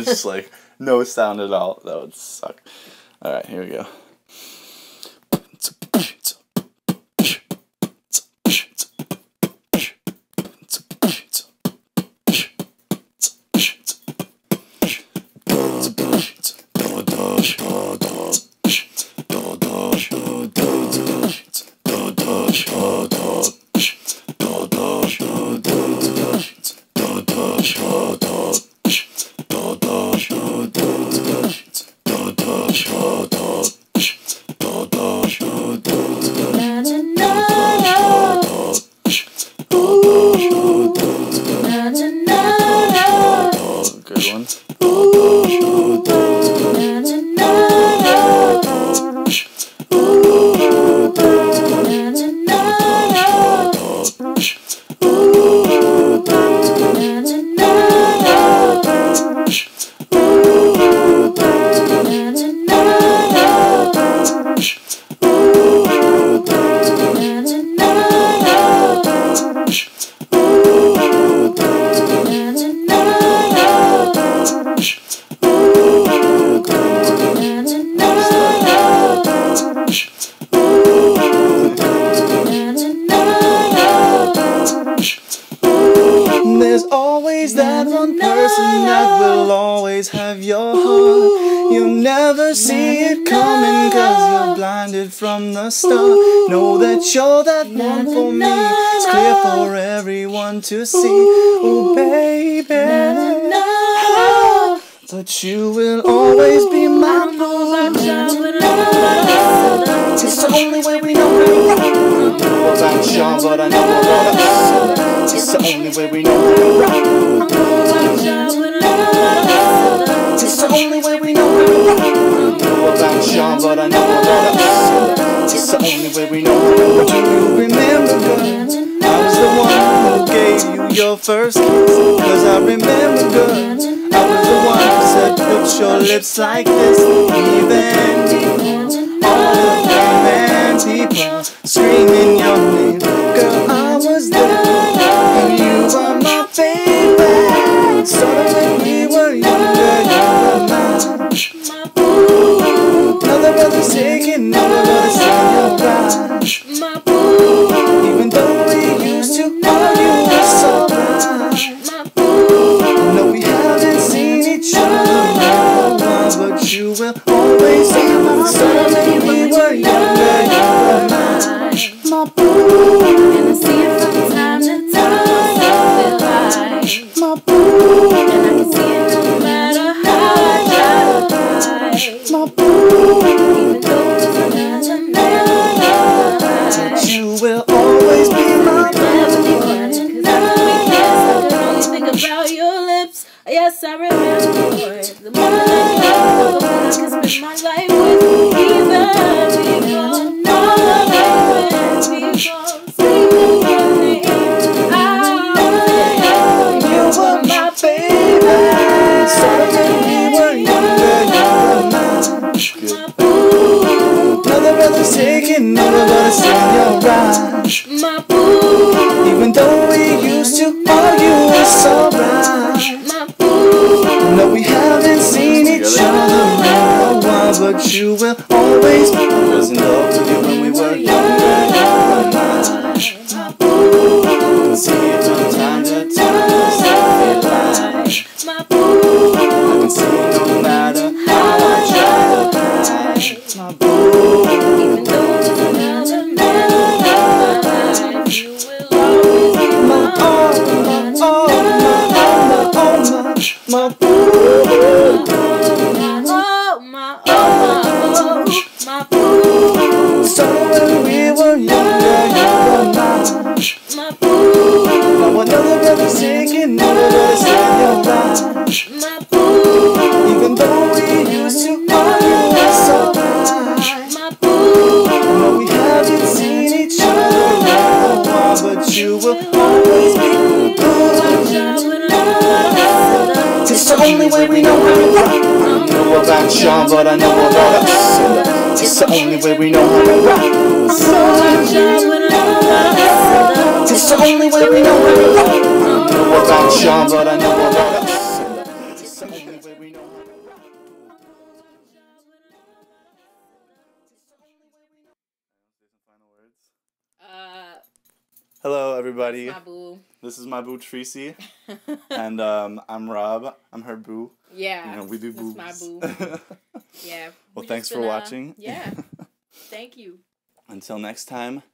it's just like no sound at all. That would suck. All right, here we go. Have your heart. You'll never see it coming cause you're blinded from the start. Know that you're that one for me. It's clear for everyone to see. Oh, baby. But you will always be my boo. It's the only way we know how to rock. Don't know about y'all, but I know. It's the only way we know but I know about us. It's the only way we know you remember. I was the one who gave you your first kiss. Cause I remember. I was the one who said, put your lips like this. Even all the Yes, I remember the you one I could spend my life with. When people your name out. You my baby. You taking over, but my boo, Even though we used to argue, it's alright. My, only way we know how to rock. I know about y'all, but I know about us. It's the only way we know how to rock. It's the only way we know how to rock. I know about y'all, but I know about us. Hello, everybody. my boo. This is my boo Tracy, and um, I'm Rob. I'm her boo. Yeah. You know, we do That's my boo. Yeah. Well, we thanks for been, uh, watching. Yeah. Thank you. Until next time,